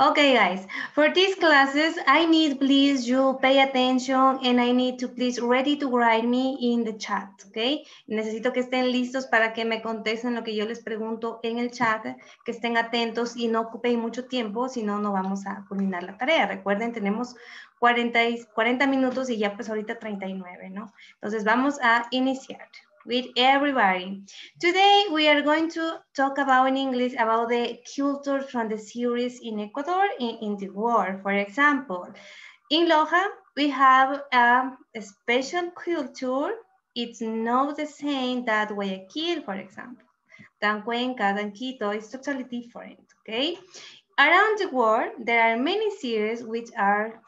Okay, guys, for these classes, I need please you pay attention and I need to please ready to write me in the chat, okay? Necesito que estén listos para que me contesten lo que yo les pregunto en el chat, que estén atentos y no ocupen mucho tiempo, si no, no vamos a culminar la tarea. Recuerden, tenemos 40, 40 minutos y ya pues ahorita 39, ¿no? Entonces vamos a iniciar. With everybody. Today we are going to talk about in English about the culture from the series in Ecuador in, in the world. For example, in Loja we have a, special culture. It's not the same that Guayaquil, for example. Than Cuenca, than Quito, it's totally different, okay? Around the world, there are many series which are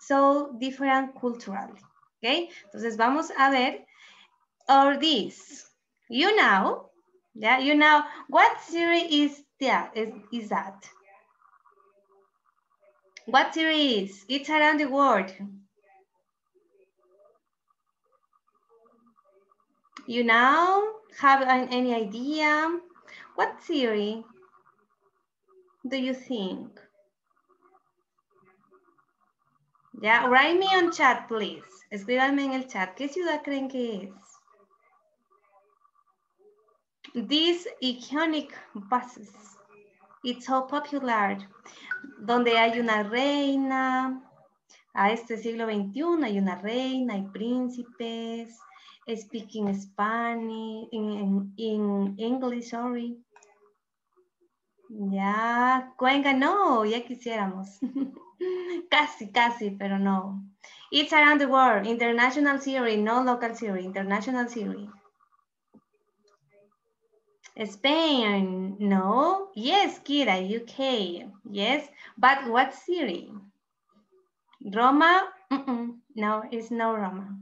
so different culturally, okay? Entonces vamos a ver or this. You know, yeah, you know, what series is that? Is, is that? What series? Is? It's around the world. You now have an, any idea? What theory do you think? Yeah, write me on chat, please. Escríbanme en el chat. ¿Qué ciudad creen que es? These iconic buses, it's so popular, donde hay una reina, a este siglo XXI hay una reina, hay príncipes, speaking Spanish, in, English, sorry. Ya, Cuenca, no, ya quisiéramos. casi, casi, pero no. It's around the world, international series, no local series, international series. Spain, no. Yes, Kira, UK, yes. But what city? Roma, mm -mm. no, it's no Roma.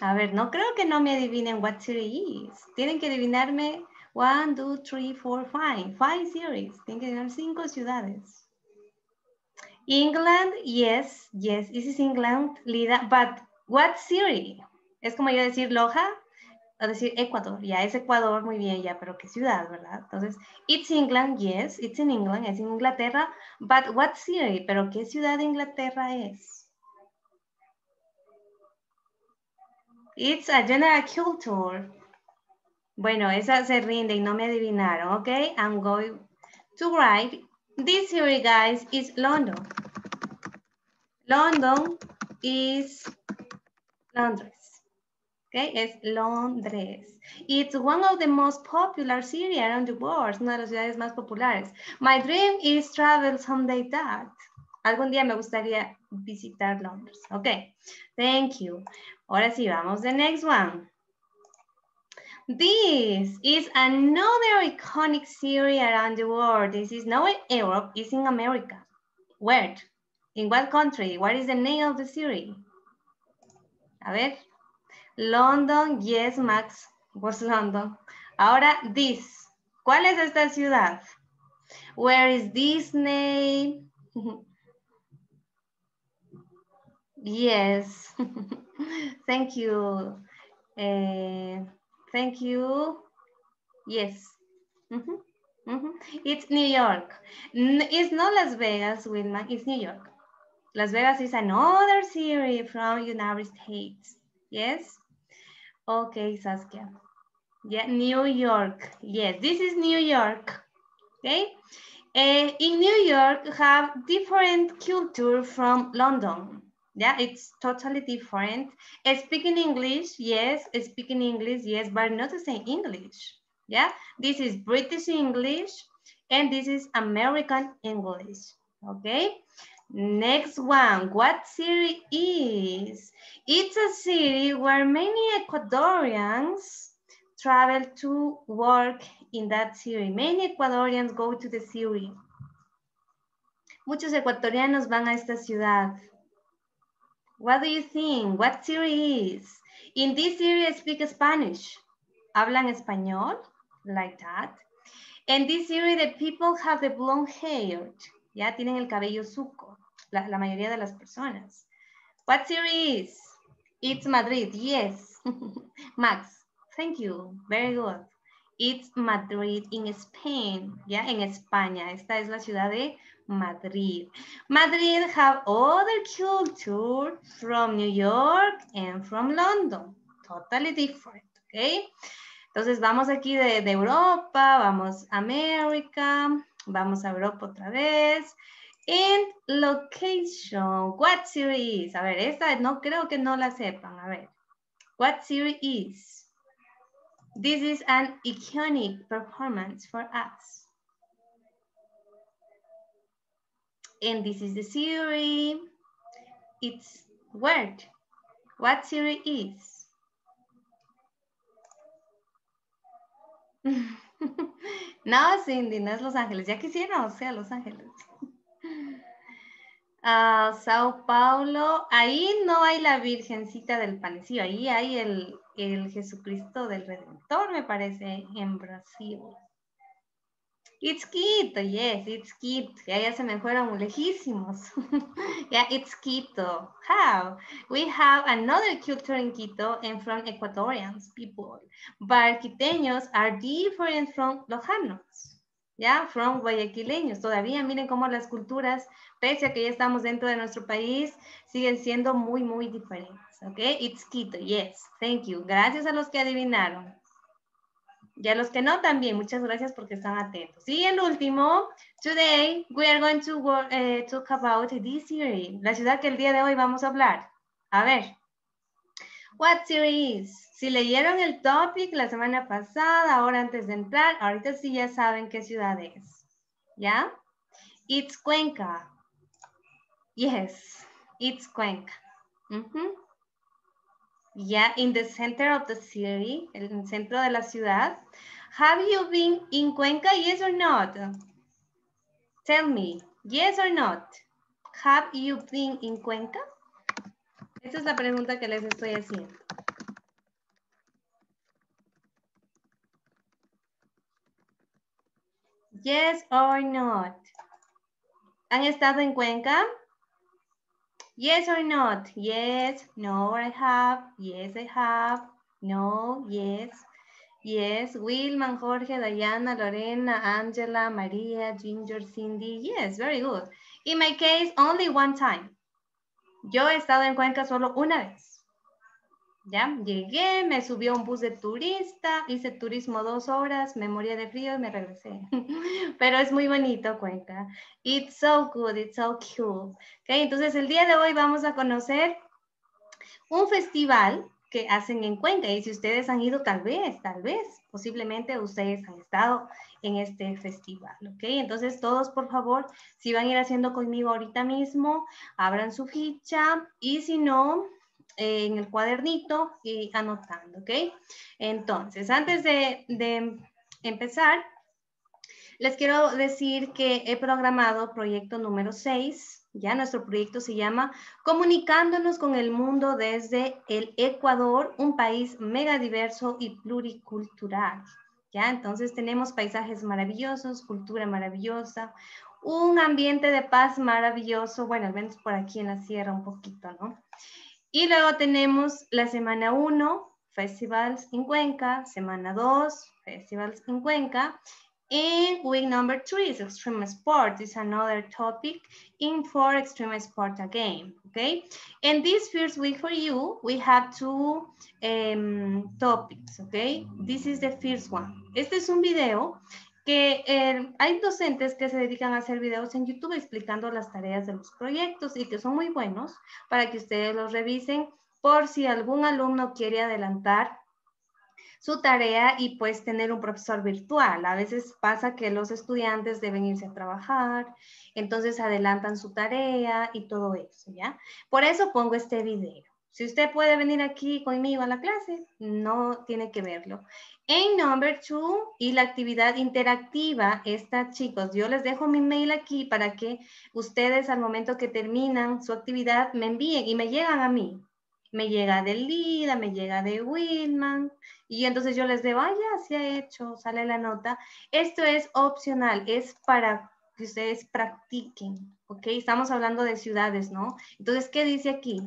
A ver, no creo que no me adivinen what city is. Tienen que adivinarme one, two, three, four, five. Five series. Tienen que adivinar cinco ciudades. England, yes, yes, this is England, Lida, but what city? Es como yo decir Loja o decir Ecuador. Ya es Ecuador, muy bien, ya, pero ¿qué ciudad, verdad? Entonces, it's England, yes, it's in England, es Inglaterra, but what city? Pero ¿qué ciudad de Inglaterra es? It's a general culture. Bueno, esa se rinde y no me adivinaron, ¿ok? I'm going to write. This city, guys, is London. London is Londres. Okay, es Londres. It's one of the most popular cities around the world. Es una de las ciudades más populares. My dream is travel someday that. Algún día me gustaría visitar Londres. Okay, thank you. Ahora sí, vamos the next one. This is another iconic city around the world. This is not in Europe, it's in America. Where? In what country? What is the name of the city? A ver. London, yes, Max, was London. Ahora, this. ¿Cuál es esta ciudad? Where is Disney? yes. thank you. Uh, thank you. Yes. Mm -hmm. Mm -hmm. It's New York. It's not Las Vegas, Wilma. It's New York. Las Vegas is another city from United States. Yes. Okay, Saskia. Yeah, New York. Yes, this is New York. Okay. Uh, in New York, have different culture from London. Yeah, it's totally different. Uh, speaking English, yes. Speaking English, yes, but not the same English. Yeah, this is British English and this is American English. Okay. Next one, what city is? It's a city where many Ecuadorians travel to work in that city. Many Ecuadorians go to the city. Muchos ecuatorianos van a esta ciudad. What do you think? What city is? In this city, I speak Spanish. Hablan español, like that. In this city, the people have the blonde hair. Ya tienen el cabello suco la, mayoría de las personas. What series? It's Madrid, yes. Max, thank you, very good. It's Madrid in Spain, ¿ya? En España. Esta es la ciudad de Madrid. Madrid have other culture from New York and from London. Totally different, ¿ok? Entonces vamos aquí de, de Europa, vamos a América, vamos a Europa otra vez. And location, what series? A ver, esta no creo que no la sepan. A ver, what series is? This is an iconic performance for us. And this is the series. It's word. What series is? no, Cindy, no es Los Ángeles. Ya quisiera, o sea, Los Ángeles. Uh, Sao Paulo, ahí no hay la Virgencita del Panecillo, ahí hay el, el Jesucristo del Redentor, me parece, en Brasil. It's Quito, yes, it's Quito. Ya, se me fueron lejísimos. yeah, it's Quito. How? We have another culture in Quito and from Ecuadorians people. But quiteños are different from lojanos. Yeah, from guayaquileños. Todavía miren cómo las culturas, pese a que ya estamos dentro de nuestro país, siguen siendo muy, muy diferentes. Ok, it's Quito, yes, thank you. Gracias a los que adivinaron. Y a los que no también, muchas gracias porque están atentos. Y el último, today we are going to uh, talk about this city, la ciudad que el día de hoy vamos a hablar. A ver, what series? Si leyeron el topic la semana pasada, ahora antes de entrar, ahorita sí ya saben qué ciudad es. ¿Ya? It's Cuenca. Yes, it's Cuenca. Yeah, in the center of the city, en el centro de la ciudad. Have you been in Cuenca, yes or not? Tell me, yes or not? Have you been in Cuenca? Esa es la pregunta que les estoy haciendo. Yes or not? ¿Han estado en Cuenca? Yes or not? Yes, no, I have. Yes, I have. No, yes. Yes, Wilman, Jorge, Diana, Lorena, Angela, Maria, Ginger, Cindy. Yes, very good. In my case, only one time. Yo he estado en Cuenca solo una vez. Ya, llegué, me subió un bus de turista, hice turismo dos horas, me moría de frío y me regresé. Pero es muy bonito Cuenca. It's so good, it's so cool. Okay, entonces el día de hoy vamos a conocer un festival que hacen en Cuenca. Y si ustedes han ido, tal vez, tal vez, posiblemente ustedes han estado en este festival, ¿ok? Entonces todos, por favor, si van a ir haciendo conmigo ahorita mismo, abran su ficha y si no, en el cuadernito y anotando, ¿ok? Entonces, antes de, empezar, les quiero decir que he programado proyecto número 6. Ya nuestro proyecto se llama Comunicándonos con el mundo desde el Ecuador, un país mega diverso y pluricultural. Ya, entonces tenemos paisajes maravillosos, cultura maravillosa, un ambiente de paz maravilloso, bueno, al menos por aquí en la sierra un poquito, ¿no? Y luego tenemos la semana 1, Festivals en Cuenca, semana 2, Festivals en Cuenca, and week number 3 is extreme sport. is another topic in for extreme sport again, okay? And this first week for you, we have two um, topics, okay? This is the first one. Este es un video que eh, hay docentes que se dedican a hacer videos en YouTube explicando las tareas de los proyectos y que son muy buenos para que ustedes los revisen por si algún alumno quiere adelantar su tarea y pues tener un profesor virtual. A veces pasa que los estudiantes deben irse a trabajar, entonces adelantan su tarea y todo eso, ¿ya? Por eso pongo este video. Si usted puede venir aquí conmigo a la clase, no tiene que verlo. En number two, y la actividad interactiva, esta chicos, yo les dejo mi mail aquí para que ustedes al momento que terminan su actividad me envíen y me llegan a mí. Me llega de Lida, me llega de Wilman, y entonces yo les digo, ah, ya se ha hecho, sale la nota. Esto es opcional, es para que ustedes practiquen, ¿ok? Estamos hablando de ciudades, ¿no? Entonces, ¿qué dice aquí?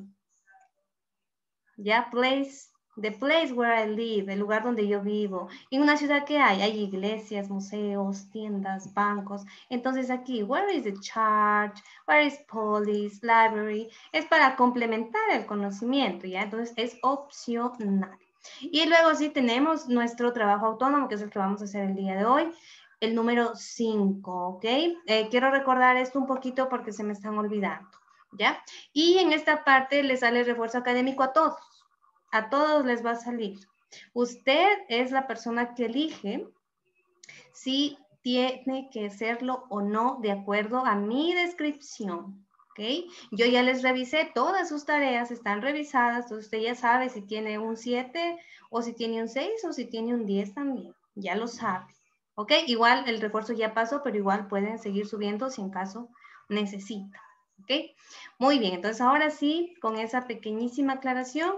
Ya, place The place where I live, el lugar donde yo vivo. En una ciudad que hay, hay iglesias, museos, tiendas, bancos. Entonces aquí, where is the church? Where is police? Library. Es para complementar el conocimiento, ¿ya? Entonces es opcional. Y luego sí tenemos nuestro trabajo autónomo, que es el que vamos a hacer el día de hoy. El número 5, ¿ok? Eh, quiero recordar esto un poquito porque se me están olvidando, ¿ya? Y en esta parte le sale refuerzo académico a todos a todos les va a salir. Usted es la persona que elige si tiene que serlo o no de acuerdo a mi descripción. ¿ok? Yo ya les revisé todas sus tareas, están revisadas, entonces usted ya sabe si tiene un 7 o si tiene un 6 o si tiene un 10 también, ya lo sabe. ¿Ok? Igual el refuerzo ya pasó, pero igual pueden seguir subiendo si en caso necesita. ¿Ok? Muy bien, entonces ahora sí, con esa pequeñísima aclaración,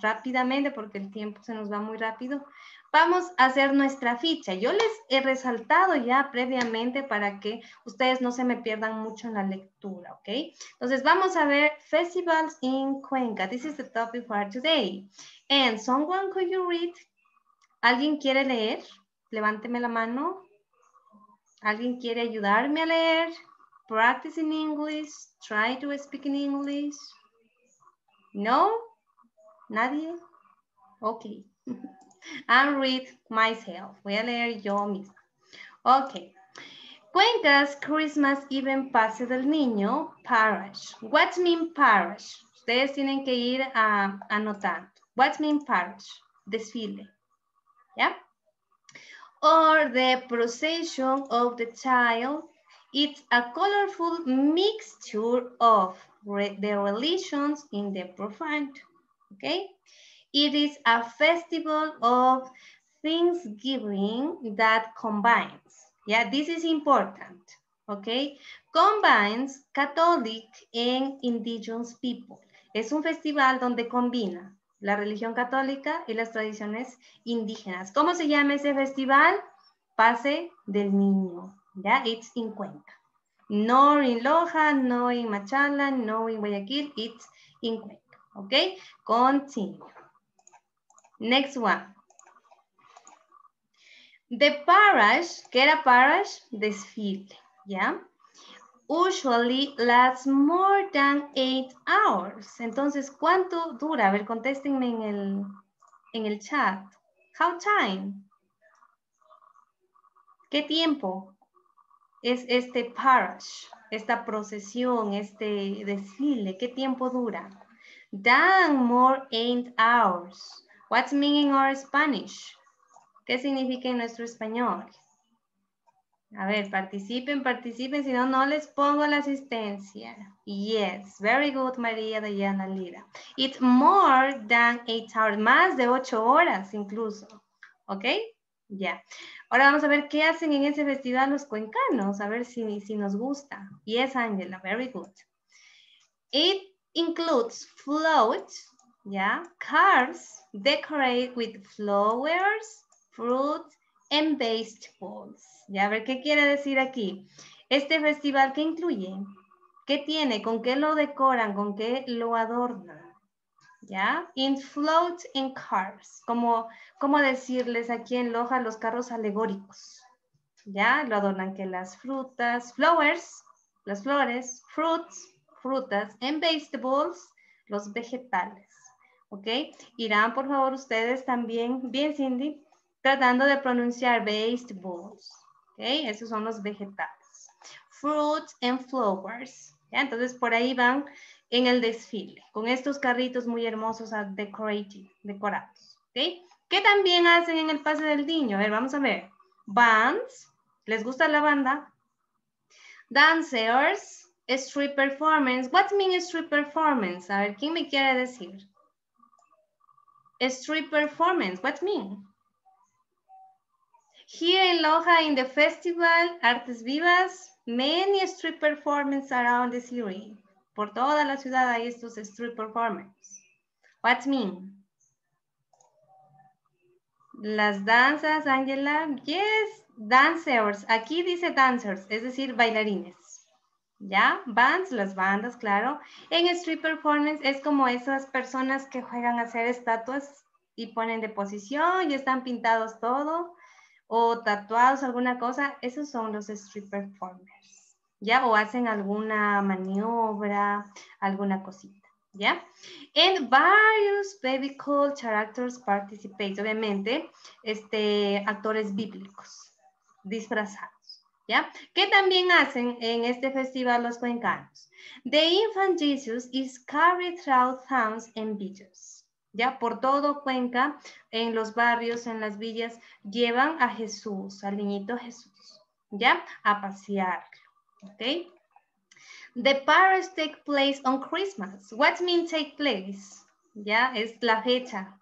rápidamente porque el tiempo se nos va muy rápido. Vamos a hacer nuestra ficha. Yo les he resaltado ya previamente para que ustedes no se me pierdan mucho en la lectura, ¿ok? Entonces vamos a ver Festivals in Cuenca. This is the topic for today. And someone could you read? ¿Alguien quiere leer? Levánteme la mano. ¿Alguien quiere ayudarme a leer? Practice in English. Try to speak in English. No? ¿Nadie? Ok. I'll read myself. Voy a leer yo mismo. Ok. Cuencas Christmas Even Pase del Niño Parish. What mean parish? Ustedes tienen que ir a anotar. What mean parish? Desfile. ¿Ya? Or the procession of the child. It's a colorful mixture of re the religions in the profound okay? It is a festival of Thanksgiving that combines, yeah, this is important, okay? Combines Catholic and indigenous people. Es un festival donde combina la religión católica y las tradiciones indígenas. ¿Cómo se llama ese festival? Pase del Niño, ¿ya? It's in Cuenca. No in Loja, no in Machala, no in Guayaquil, it's in Cuenca. Okay, continue. Next one. The parish, ¿qué era parish? Desfile, ¿ya? Usually lasts more than eight hours. Entonces, ¿cuánto dura? A ver, contéstenme en el, en el chat. How time? ¿Qué tiempo es este parish, esta procesión, este desfile? ¿Qué tiempo dura? Than more eight hours. What's meaning our Spanish? ¿Qué significa en nuestro español? A ver, participen, participen, si no, no les pongo la asistencia. Yes, very good, María Dayana Lira. It's more than eight hours, más de ocho horas incluso. ¿Ok? Ya. Ahora vamos a ver qué hacen en ese festival los cuencanos, a ver si, si nos gusta. Yes, Angela, very good. It includes floats, yeah, cars decorate with flowers, fruits, and vegetables. Ya, a ver, ¿qué quiere decir aquí? Este festival, ¿qué incluye? ¿Qué tiene? ¿Con qué lo decoran? ¿Con qué lo adornan? ¿Ya? In floats and cars. Como, como decirles aquí en Loja los carros alegóricos. ¿Ya? Lo adornan que las frutas, flowers, las flores, fruits, frutas, en vegetables, los vegetales. ¿Ok? Irán, por favor, ustedes también, bien, Cindy, tratando de pronunciar vegetables. ¿Ok? Esos son los vegetales. Fruits and flowers. Entonces, por ahí van en el desfile, con estos carritos muy hermosos a decorated, decorados. ¿Ok? ¿Qué también hacen en el pase del niño? A ver, vamos a ver. Bands. ¿Les gusta la banda? Dancers. Street performance. What means street performance? A ver, ¿quién me quiere decir? Street performance, what mean? Here in Loja, in the festival, Artes Vivas, many street performance around the city. Por toda la ciudad hay estos street performance. What mean? Las danzas, Angela. Yes, dancers. Aquí dice dancers, es decir, bailarines. ¿Ya? Bands, las bandas, claro. En street performance es como esas personas que juegan a hacer estatuas y ponen de posición y están pintados todo o tatuados alguna cosa, esos son los street performers, ¿ya? O hacen alguna maniobra, alguna cosita, ¿ya? And various biblical characters participate, obviamente, este, actores bíblicos disfrazados, ¿ya? ¿Qué también hacen en este festival los cuencanos? The infant Jesus is carried through towns and villages. Ya por todo Cuenca, en los barrios, en las villas, llevan a Jesús, al niñito Jesús, ya a pasearlo. ¿Ok? The parades take place on Christmas. What means take place? Ya es la fecha.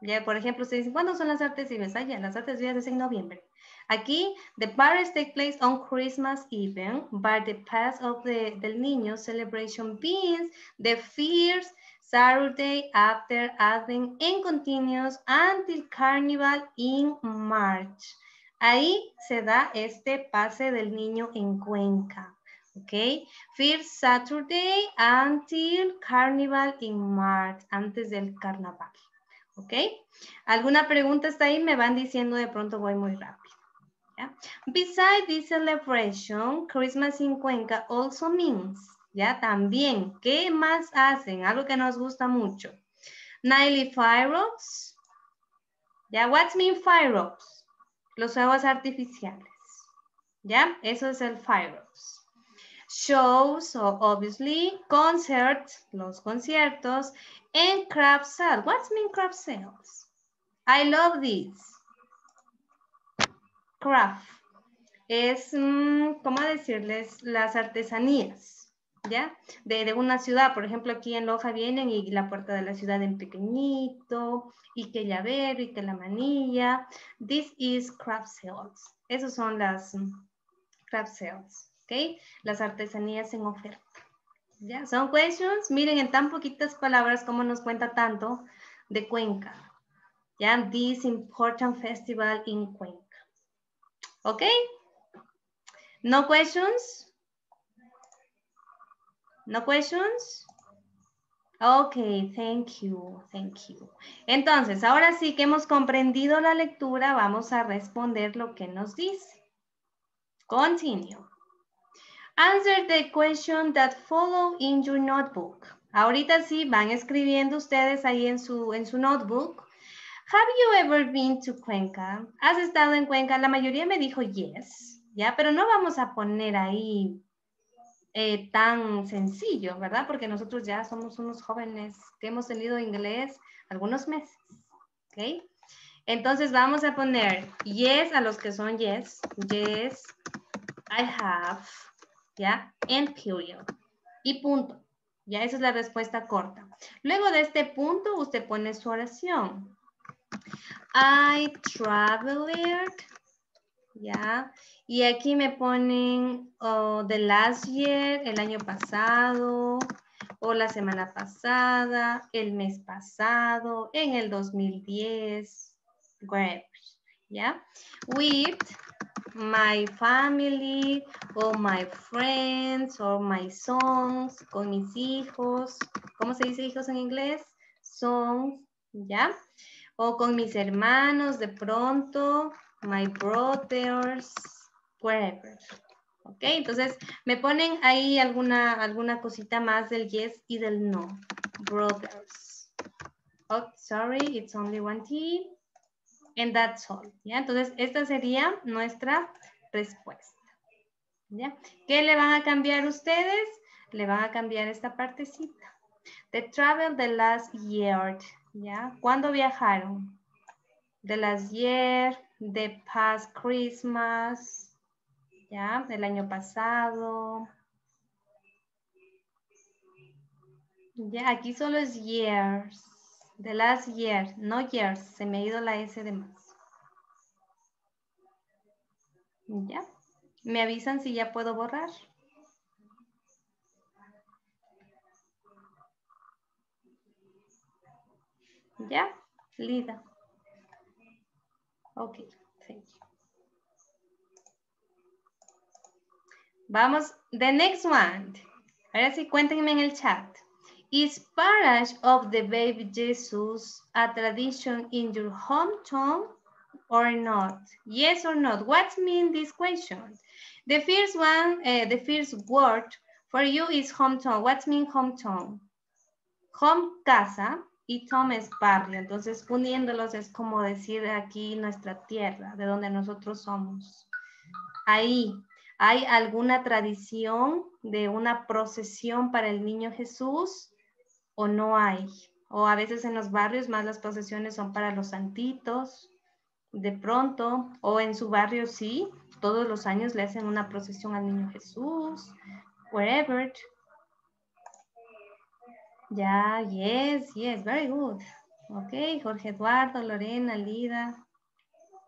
Ya, por ejemplo, se dice, ¿cuándo son las artes? Ah, ya, las artes vivas es en noviembre. Aquí, the parades take place on Christmas Eve, but the past of the, del niño celebration begins the first Saturday after Advent and continues until Carnival in March. Ahí se da este pase del niño en Cuenca. ¿Ok? First Saturday until Carnival in March, antes del carnaval. ¿Ok? ¿Alguna pregunta está ahí? Me van diciendo de pronto voy muy rápido. Besides this celebration, Christmas in Cuenca also means ¿ya? También, ¿qué más hacen? Algo que nos gusta mucho. Nightly fireworks, ¿ya? What's mean fireworks? Los fuegos artificiales, ¿ya? Eso es el fireworks. Shows, so obviously, concerts, los conciertos, and craft sales. What's mean craft sales? I love this. Craft. Es, mm, ¿cómo decirles? Las artesanías. ¿ya? De, una ciudad, por ejemplo, aquí en Loja vienen y la puerta de la ciudad en pequeñito, y que llavero, y que la manilla. This is craft sales. Esos son las mm, craft sales, ¿ok? Las artesanías en oferta. ¿Ya? ¿Son questions? Miren en tan poquitas palabras cómo nos cuenta tanto de Cuenca. ¿Ya? This important festival in Cuenca. ¿Ok? No questions? No questions? Ok, thank you, thank you. Entonces, ahora sí que hemos comprendido la lectura, vamos a responder lo que nos dice. Continue. Answer the question that follow in your notebook. Ahorita sí van escribiendo ustedes ahí en su, en su notebook. Have you ever been to Cuenca? ¿Has estado en Cuenca? La mayoría me dijo yes, ¿ya? Pero no vamos a poner ahí eh, tan sencillo, ¿verdad? Porque nosotros ya somos unos jóvenes que hemos tenido inglés algunos meses, ¿ok? Entonces vamos a poner yes a los que son yes, yes, I have, ¿ya? And period. Y punto. Ya esa es la respuesta corta. Luego de este punto, usted pone su oración. I traveled, ¿ya? Y aquí me ponen oh, the last year, el año pasado, o la semana pasada, el mes pasado, en el 2010, wherever, ¿ya? With my family, or my friends, or my sons, con mis hijos. ¿Cómo se dice hijos en inglés? Sons, ¿ya? O con mis hermanos de pronto, my brothers, wherever. ¿Ok? Entonces, me ponen ahí alguna, alguna cosita más del yes y del no. Brothers. Oh, sorry, it's only one T. And that's all. ¿Ya? Entonces, esta sería nuestra respuesta. ¿Ya? ¿Qué le van a cambiar ustedes? Le van a cambiar esta partecita. The travel the last year. ¿Ya? ¿Cuándo viajaron? The last year, the past Christmas, ¿ya? Del año pasado. Ya, aquí solo es years. The last year, no years. Se me ha ido la S de más. Ya. Me avisan si ya puedo borrar. ¿Ya? Lida. Ok, thank you. Vamos, the next one. Ahora sí, cuéntenme en el chat. Is Parish of the Baby Jesus a tradition in your hometown or not? Yes or not? What mean this question? The first one, uh, the first word for you is hometown. What mean hometown? Home, casa, y town es barrio. Entonces, uniéndolos es como decir aquí nuestra tierra, de donde nosotros somos. Ahí, ¿hay alguna tradición de una procesión para el niño Jesús? o no hay. O a veces en los barrios más las procesiones son para los santitos, de pronto, o en su barrio sí, todos los años le hacen una procesión al niño Jesús, wherever. Ya, yes, yes, very good. Ok, Jorge Eduardo, Lorena, Lida.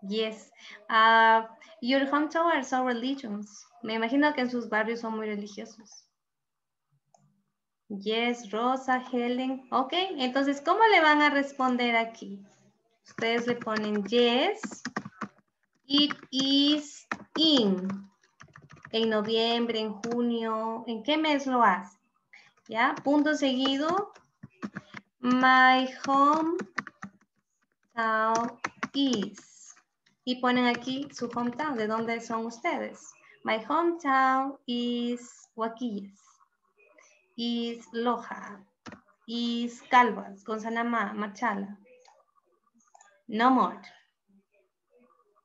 Yes. Uh, your hometown are religions. Me imagino que en sus barrios son muy religiosos. Yes, Rosa, Helen. Ok, entonces, ¿cómo le van a responder aquí? Ustedes le ponen yes. It is in. En noviembre, en junio. ¿En qué mes lo hace? ¿Ya? Punto seguido. My hometown is. Y ponen aquí su hometown. ¿De dónde son ustedes? My hometown is Huaquillas is Loja, is Calvas, Gonzalama, Machala. No more.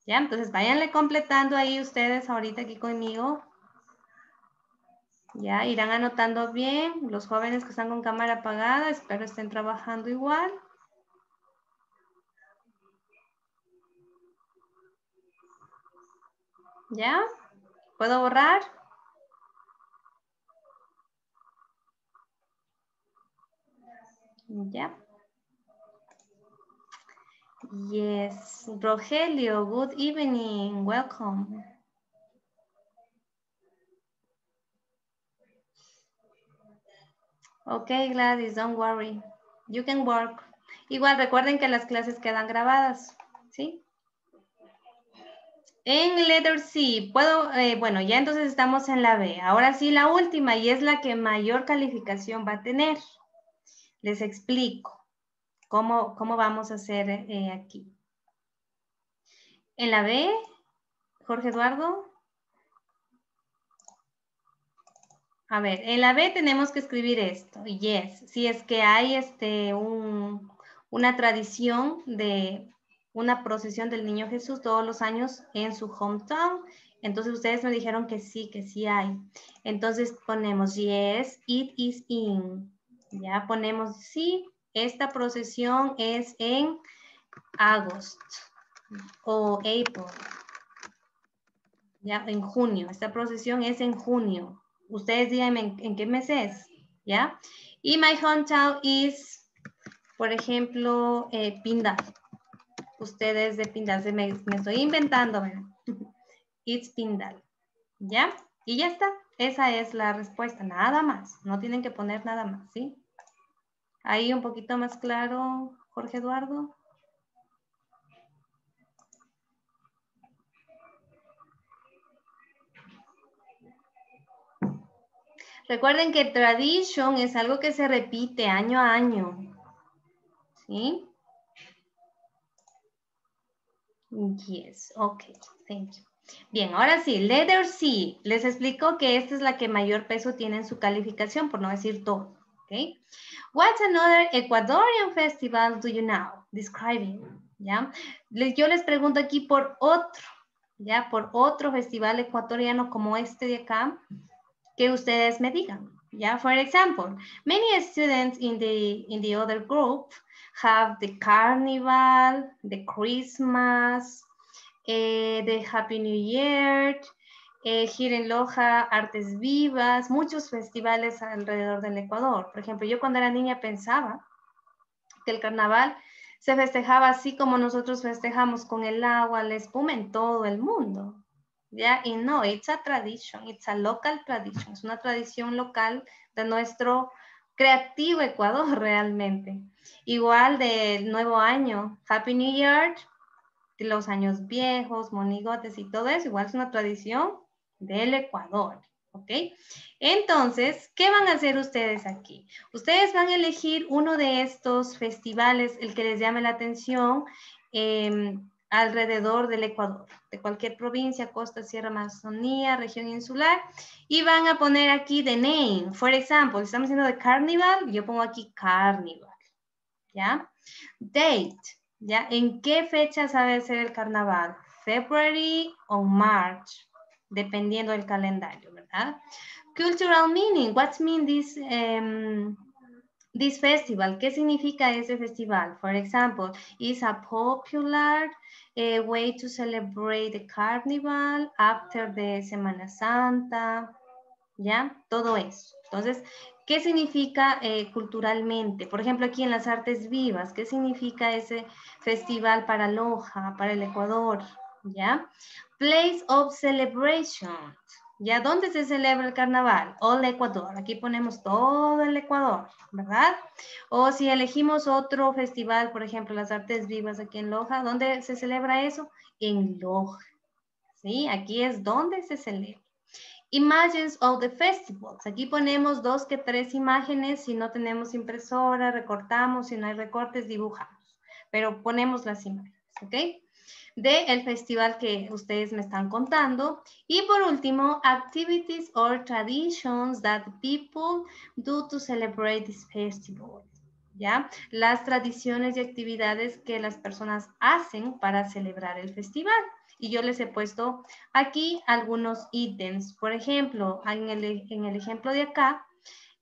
Ya, entonces váyanle completando ahí ustedes ahorita aquí conmigo. Ya, irán anotando bien. Los jóvenes que están con cámara apagada, espero estén trabajando igual. ¿Ya? ¿Puedo borrar? Yeah. Yes, Rogelio, good evening, welcome. Okay, Gladys, don't worry. You can work. Igual recuerden que las clases quedan grabadas, ¿sí? En letter C, puedo, eh, bueno, ya entonces estamos en la B. Ahora sí, la última y es la que mayor calificación va a tener. Les explico cómo, cómo vamos a hacer eh, aquí. En la B, Jorge Eduardo. A ver, en la B tenemos que escribir esto. Yes, si es que hay este, una tradición de una procesión del Niño Jesús todos los años en su hometown. Entonces ustedes me dijeron que sí, que sí hay. Entonces ponemos yes, it is in. Ya ponemos, sí, esta procesión es en agosto o April. Ya, en junio. Esta procesión es en junio. Ustedes díganme en, qué mes es. ¿Ya? Y my hometown is, por ejemplo, eh, Pindal. Ustedes de Pindal. Me, me estoy inventando, ¿verdad? It's Pindal. ¿Ya? Y ya está. Esa es la respuesta, nada más. No tienen que poner nada más, ¿sí? Ahí un poquito más claro, Jorge Eduardo. Recuerden que tradition es algo que se repite año a año. ¿Sí? Yes, ok, thank you. Bien, ahora sí, letter C. Les explico que esta es la que mayor peso tiene en su calificación, por no decir todo. Okay. What another Ecuadorian festival do you know? Describing. ¿Ya? Yo les pregunto aquí por otro, ¿ya? Por otro festival ecuatoriano como este de acá, que ustedes me digan. ¿Ya? For example, many students in the, in the other group have the carnival, the Christmas, eh, the Happy New Year, eh, Loja, Artes Vivas, muchos festivales alrededor del Ecuador. Por ejemplo, yo cuando era niña pensaba que el carnaval se festejaba así como nosotros festejamos con el agua, la espuma en todo el mundo. ¿Ya? Y no, it's a tradition, it's a local tradition, es una tradición local de nuestro creativo Ecuador realmente. Igual del nuevo año, Happy New Year, los años viejos, monigotes y todo eso, igual es una tradición del Ecuador. ¿ok? Entonces, ¿qué van a hacer ustedes aquí? Ustedes van a elegir uno de estos festivales, el que les llame la atención, em, alrededor del Ecuador, de cualquier provincia, costa, sierra, Amazonía, región insular, y van a poner aquí the name. For example, estamos diciendo de carnival, yo pongo aquí carnival, ¿ya? Date, ¿ya? ¿En qué fecha sabe ser el carnaval? February o March, dependiendo del calendario, ¿verdad? Cultural meaning, what's mean this, um, this festival? ¿Qué significa ese festival? For example, is a popular a way to celebrate the carnival after the Semana Santa, ¿ya? Todo eso. Entonces, ¿qué significa eh, culturalmente? Por ejemplo, aquí en las artes vivas, ¿qué significa ese festival para Loja, para el Ecuador? ¿Ya? Place of celebration. ¿Ya dónde se celebra el carnaval? All Ecuador. Aquí ponemos todo el Ecuador, ¿verdad? O si elegimos otro festival, por ejemplo, las artes vivas aquí en Loja, ¿dónde se celebra eso? En Loja. ¿Sí? Aquí es donde se celebra. Images of the festivals. Aquí ponemos dos que tres imágenes. Si no tenemos impresora, recortamos. Si no hay recortes, dibujamos. Pero ponemos las imágenes, ¿ok? Del el festival que ustedes me están contando. Y por último, activities or traditions that people do to celebrate this festival. ¿Ya? Las tradiciones y actividades que las personas hacen para celebrar el festival. Y yo les he puesto aquí algunos ítems. Por ejemplo, en el, en el ejemplo de acá,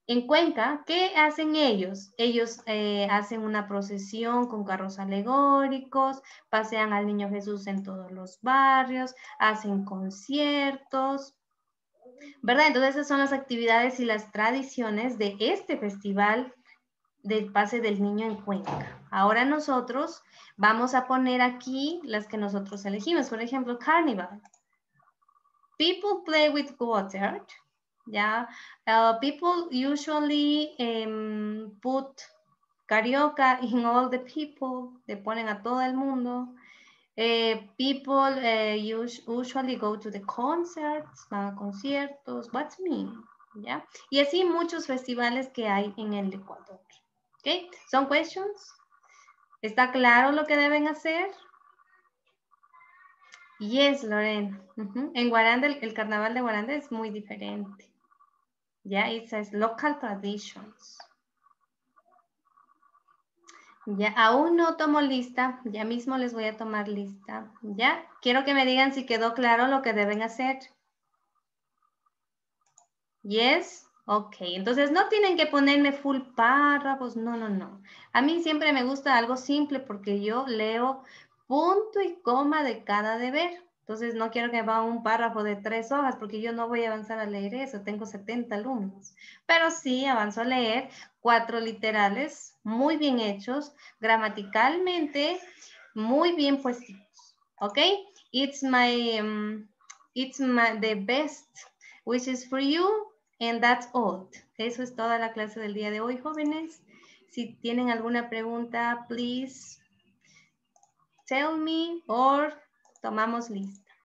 en Cuenca, ¿qué hacen ellos? Ellos eh, hacen una procesión con carros alegóricos, pasean al Niño Jesús en todos los barrios, hacen conciertos, ¿verdad? Entonces esas son las actividades y las tradiciones de este festival del pase del niño en Cuenca. Ahora nosotros vamos a poner aquí las que nosotros elegimos. Por ejemplo, Carnival. People play with water. Yeah, uh, people usually um, put carioca in all the people, le ponen a todo el mundo. Uh, people uh, usually go to the concerts, a conciertos, what's mean? ¿ya? Y así muchos festivales que hay en el Ecuador. ¿Ok? ¿Son questions? ¿Está claro lo que deben hacer? Yes, Lorena. En Guaranda, el, carnaval de Guaranda es muy diferente. Ya, it says local traditions. Ya, aún no tomo lista, ya mismo les voy a tomar lista. Ya, quiero que me digan si quedó claro lo que deben hacer. Yes, ok. Entonces no tienen que ponerme full párrafos, no, no, no. A mí siempre me gusta algo simple porque yo leo punto y coma de cada deber. Entonces, no quiero que me ponga un párrafo de tres hojas porque yo no voy a avanzar a leer eso. Tengo 70 alumnos. Pero sí avanzo a leer cuatro literales muy bien hechos, gramaticalmente muy bien puestos. ¿Ok? It's my, um, it's my, the best, which is for you, and that's all. Eso es toda la clase del día de hoy, jóvenes. Si tienen alguna pregunta, please tell me or tomamos lista.